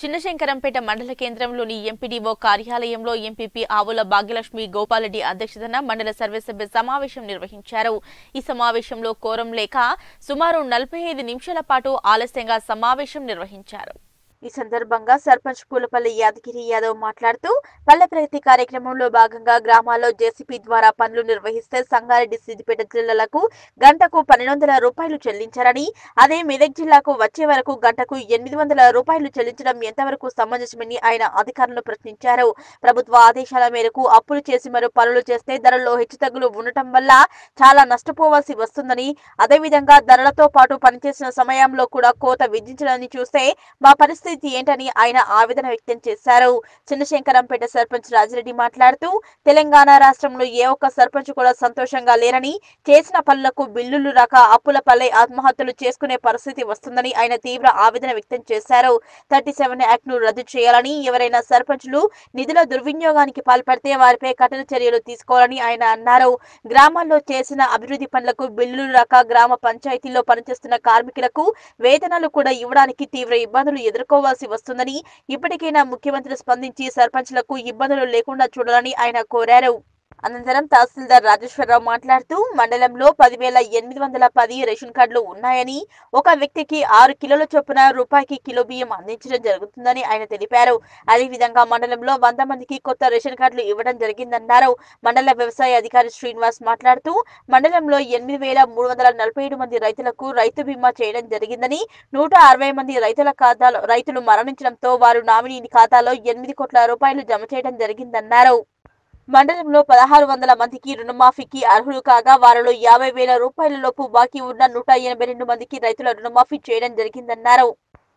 చిన్నశంకరంపేట మండల కేంద్రంలోని ఎంపీడీఓ కార్యాలయంలో ఎంపీపీ ఆవుల భాగ్యలక్ష్మి గోపాలరెడ్డి అధ్యక్షతన మండల సర్వసభ్య సమావేశం నిర్వహించారు. ఈ సమావేశంలో కోరం లేక సుమారు నలభై ఐదు నిమిషాల పాటు ఆలస్యంగా సమావేశం నిర్వహించారు. ఈ సందర్భంగా సర్పంచ్ పూలపల్లి యాదగిరి యాదవ్ మాట్లాడుతూ పల్లె ప్రగతి కార్యక్రమంలో భాగంగా గ్రామాల్లో జేసీపీ ద్వారా పనులు నిర్వహిస్తే సంగారెడ్డి సిద్దిపేట జిల్లాలకు గంటకు పన్నెండు వందల రూపాయలు చెల్లించారని అదే మెదక్ జిల్లాకు వచ్చే వరకు గంటకు ఎనిమిది వందల రూపాయలు చెల్లించడం ఎంతవరకు సమంజసమని ఆయన అధికారులను ప్రశ్నించారు. ప్రభుత్వ ఆదేశాల మేరకు అప్పులు చేసి మరో పనులు చేస్తే ధరల్లో హెచ్చుతగ్గులు ఉండటం వల్ల చాలా నష్టపోవాల్సి వస్తుందని అదేవిధంగా ధరలతో పాటు పనిచేసిన సమయంలో కూడా కోత విధించడాన్ని చూస్తే మా పరిస్థితి ఏంటని ఆయన ఆవేదన వ్యక్తం చేశారు. చిన్నశంకరంపేట సర్పంచ్ రాజిరెడ్డి మాట్లాడుతూ తెలంగాణ రాష్ట్రంలో ఏ ఒక్క సర్పంచ్ కూడా సంతోషంగా లేరని చేసిన పనులకు బిల్లులు రాక అప్పుల పల్లె ఆత్మహత్యలు చేసుకునే పరిస్థితి వస్తుందని ఆయన తీవ్ర ఆవేదన వ్యక్తం చేశారు. థర్టీ సెవెన్ యాక్ట్ను రద్దు చేయాలని ఎవరైనా సర్పంచ్లు నిధుల దుర్వినియోగానికి పాల్పడితే వారిపై కఠిన చర్యలు తీసుకోవాలని ఆయన అన్నారు. గ్రామాల్లో చేసిన అభివృద్ధి పనులకు బిల్లులు రాక గ్రామ పంచాయతీల్లో పనిచేస్తున్న కార్మికులకు వేతనాలు కూడా ఇవ్వడానికి తీవ్ర ఇబ్బందులు ఎదుర్కోవాల్సి వస్తుందని ఇప్పటికైనా ముఖ్యమంత్రి స్పందించి సర్పంచ్లకు ఇబ్బందులు లేకుండా చూడాలని ఆయన కోరారు. అనంతరం తహసీల్దార్ రాజేశ్వరరావు మాట్లాడుతూ మండలంలో పదివేల ఎనిమిది వందల పది రేషన్ కార్డులు ఉన్నాయని ఒక వ్యక్తికి ఆరు కిలోల చొప్పున రూపాయికి కిలో బియ్యం అందించడం జరుగుతుందని ఆయన తెలిపారు. అదేవిధంగా మండలంలో వంద మందికి కొత్త రేషన్ కార్డులు ఇవ్వడం జరిగిందన్నారు. మండల వ్యవసాయ అధికారి శ్రీనివాస్ మాట్లాడుతూ మండలంలో ఎనిమిది వేల మూడు వందల నలభై ఏడు మంది రైతులకు రైతు బీమా చేయడం జరిగిందని నూట అరవై మంది రైతుల ఖాతాలో రైతులు మరణించడంతో వారు నామినీ ఖాతాలో ఎనిమిది కోట్ల రూపాయలు జమ చేయడం జరిగిందన్నారు. మండలంలో పదహారు వందల మందికి రుణమాఫీకి అర్హులు కాగా వారిలో యాభై వేల రూపాయల లోపు బాకీ ఉన్న నూట ఎనభై రెండు మందికి రైతుల రుణమాఫీ చేయడం జరిగిందన్నారు.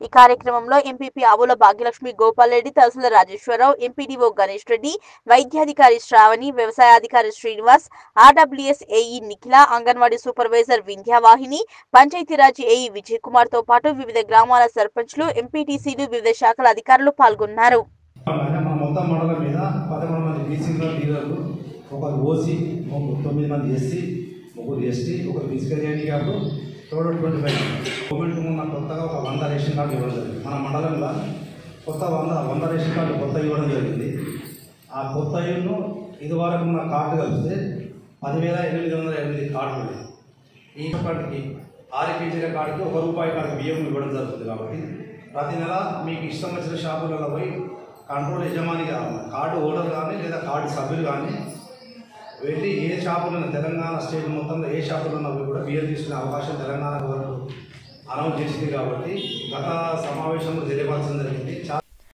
ఈ కార్యక్రమంలో ఎంపీపీ ఆవుల భాగ్యలక్ష్మి గోపాలరెడ్డి తహసీల్దార్ రాజేశ్వరరావు ఎంపీడీఓ గణేష్ రెడ్డి వైద్యాధికారి Shravani వ్యవసాయాధికారి Srinivas RWS AE Nikhila anganwadi supervisor Vindhyavahini Panchayati Raj AE Vijay కుమార్తో పాటు వివిధ గ్రామాల సర్పంచ్లు ఎంపీటీసీలు వివిధ శాఖల అధికారులు పాల్గొన్నారు. మొత్తం మండలం మీద పదకొండు మంది బీసీలో లీడర్లు ఒకరు ఓసీ ముగ్గురు తొమ్మిది మంది ఎస్సీ ముగ్గురు ఎస్టీ ఒకరు physical handicapped total twenty five. Covid ఉన్న కొత్తగా ఒక వంద రేషన్ కార్డు ఇవ్వడం జరిగింది. మన మండలంలో కొత్త వంద వంద రేషన్ కార్డు కొత్త ఇవ్వడం జరిగింది. ఆ కొత్త ఇల్లు ఇదివరకు ఉన్న కార్డు కలిస్తే పదివేల ఎనిమిది వందల ఎనిమిది కార్డులు ఉంది ఈ కార్డుకి ఆరు కార్డుకి ఒక రూపాయి కార్డు బియ్యం ఇవ్వడం జరుగుతుంది కాబట్టి ప్రతి నెల మీకు ఇష్టం వచ్చిన షాపులలో పోయి కంట్రోల్ యజమాని కావాలి కార్డు ఓనర్ కానీ లేదా కార్డు సభ్యులు కానీ వెళ్ళి ఏ షాపులో తెలంగాణ స్టేట్ మొత్తంలో ఏ షాపులో ఉన్నా కూడా బియ్యం తీసుకునే అవకాశం తెలంగాణ గవర్నమెంట్ అనౌన్స్ చేసింది కాబట్టి గత సమావేశంలో తెలియవలసింది జరిగింది.